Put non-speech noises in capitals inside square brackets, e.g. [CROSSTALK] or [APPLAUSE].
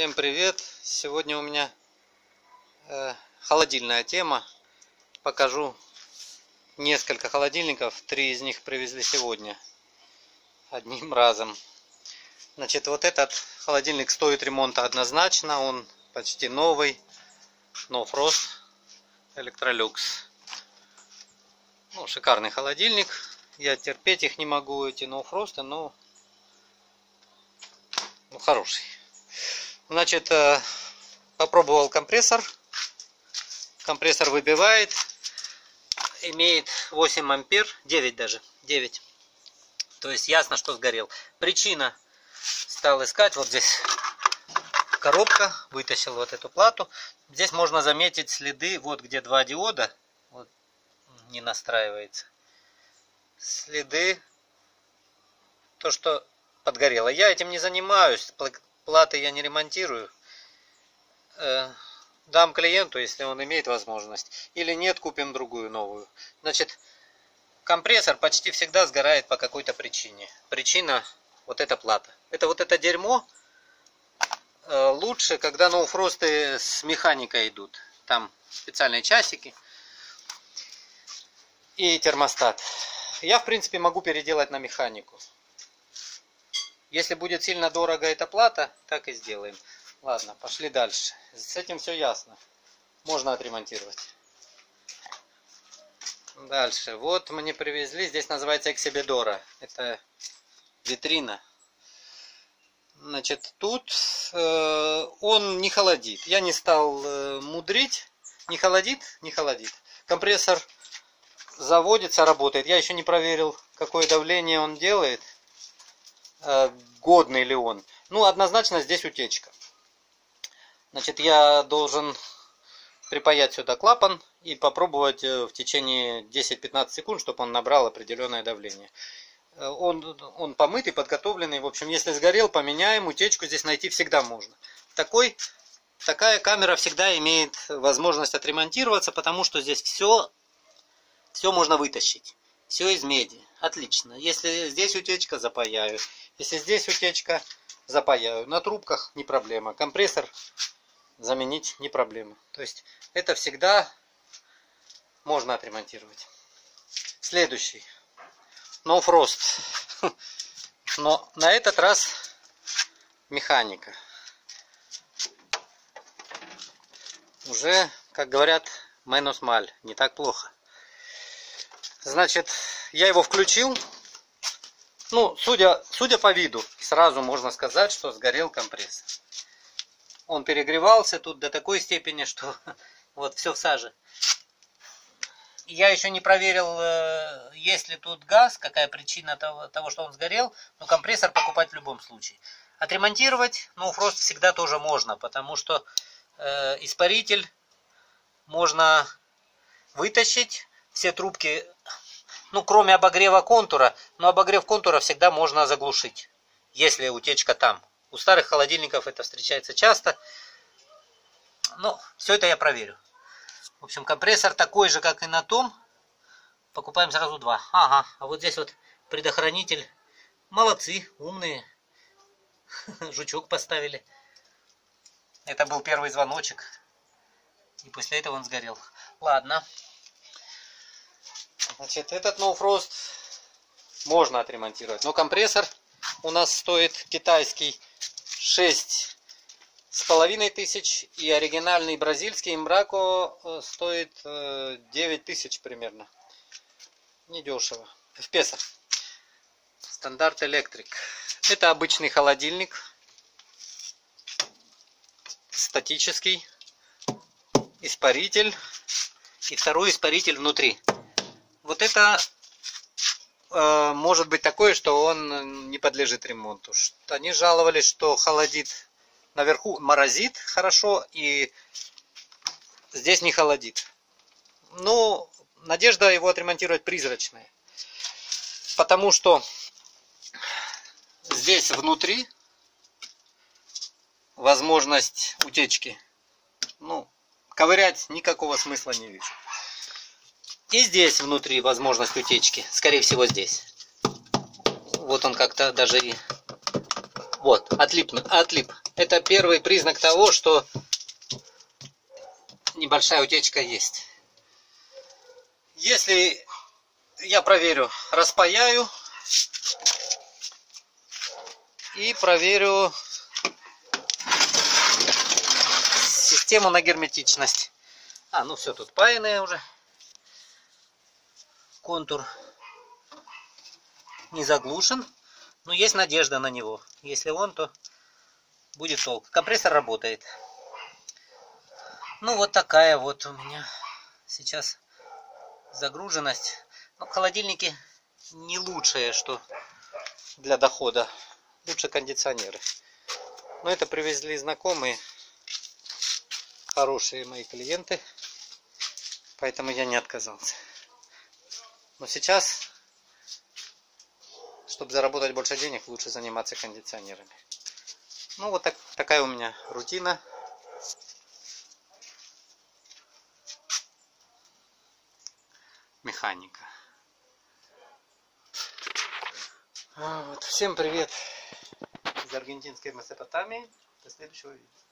Всем привет! Сегодня у меня э, холодильная тема. Покажу несколько холодильников. Три из них привезли сегодня. Одним разом. Значит, вот этот холодильник стоит ремонта однозначно. Он почти новый. No Frost Electrolux. Ну, шикарный холодильник. Я терпеть их не могу, эти Frost, но ну, хороший. Значит, э, попробовал компрессор. Компрессор выбивает. Имеет 8 ампер, 9 даже, 9. То есть ясно, что сгорел. Причина стал искать. Вот здесь коробка. Вытащил вот эту плату. Здесь можно заметить следы. Вот где два диода. Вот не настраивается. Следы. То, что подгорело. Я этим не занимаюсь платы я не ремонтирую. Э, дам клиенту, если он имеет возможность. Или нет, купим другую новую. Значит, компрессор почти всегда сгорает по какой-то причине. Причина вот эта плата. Это вот это дерьмо э, лучше, когда ноуфросты с механикой идут. Там специальные часики и термостат. Я, в принципе, могу переделать на механику. Если будет сильно дорого эта плата, так и сделаем. Ладно, пошли дальше. С этим все ясно. Можно отремонтировать. Дальше. Вот мне привезли. Здесь называется Эксибидора. Это витрина. Значит, тут э, он не холодит. Я не стал э, мудрить. Не холодит? Не холодит. Компрессор заводится, работает. Я еще не проверил, какое давление он делает. Э, годный ли он. Ну, однозначно здесь утечка. Значит, я должен припаять сюда клапан и попробовать э, в течение 10-15 секунд, чтобы он набрал определенное давление. Э, он, он помытый, подготовленный. В общем, если сгорел, поменяем. Утечку здесь найти всегда можно. Такой, такая камера всегда имеет возможность отремонтироваться, потому что здесь все, все можно вытащить. Все из меди. Отлично. Если здесь утечка, запаяю. Если здесь утечка, запаяю. На трубках не проблема. Компрессор заменить не проблема. То есть это всегда можно отремонтировать. Следующий. No Frost. [LAUGHS] Но на этот раз механика. Уже, как говорят, минус маль. Не так плохо. Значит, я его включил. Ну, судя, судя по виду, сразу можно сказать, что сгорел компрессор. Он перегревался тут до такой степени, что [LAUGHS] вот все в саже. Я еще не проверил, э, есть ли тут газ, какая причина того, того, что он сгорел. Но компрессор покупать в любом случае. Отремонтировать, ну, фрост всегда тоже можно, потому что э, испаритель можно вытащить. Все трубки ну, кроме обогрева контура, но обогрев контура всегда можно заглушить, если утечка там. У старых холодильников это встречается часто. Ну, все это я проверю. В общем, компрессор такой же, как и на том. Покупаем сразу два. Ага, а вот здесь вот предохранитель. Молодцы, умные. [LAUGHS] Жучок поставили. Это был первый звоночек. И после этого он сгорел. Ладно. Значит, этот Frost можно отремонтировать. Но компрессор у нас стоит китайский 6 с половиной тысяч и оригинальный бразильский Имбрако э, стоит 9 э, тысяч примерно. Недешево. В песо. Стандарт электрик. Это обычный холодильник. Статический. Испаритель. И второй испаритель внутри. Вот это э, может быть такое, что он не подлежит ремонту. Они жаловались, что холодит наверху, морозит хорошо и здесь не холодит. Ну, надежда его отремонтировать призрачная. Потому что здесь внутри возможность утечки. Ну, ковырять никакого смысла не вижу. И здесь внутри возможность утечки. Скорее всего здесь. Вот он как-то даже и Вот, отлип, отлип. Это первый признак того, что небольшая утечка есть. Если я проверю, распаяю и проверю систему на герметичность. А, ну все, тут паянное уже. Контур не заглушен, но есть надежда на него. Если он, то будет толк. Компрессор работает. Ну, вот такая вот у меня сейчас загруженность. Но ну, холодильники не лучшее, что для дохода. Лучше кондиционеры. Но это привезли знакомые, хорошие мои клиенты. Поэтому я не отказался. Но сейчас, чтобы заработать больше денег, лучше заниматься кондиционерами. Ну вот так, такая у меня рутина. Механика. А, вот. Всем привет из аргентинской Месопотамии. До следующего видео.